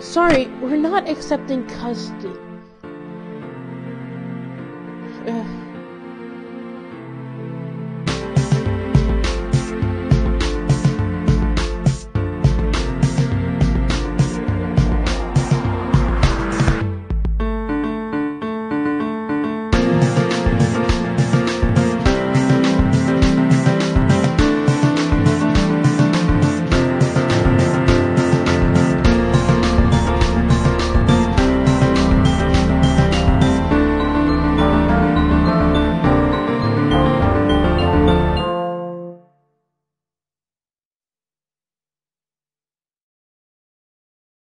Sorry, we're not accepting custody. Ugh.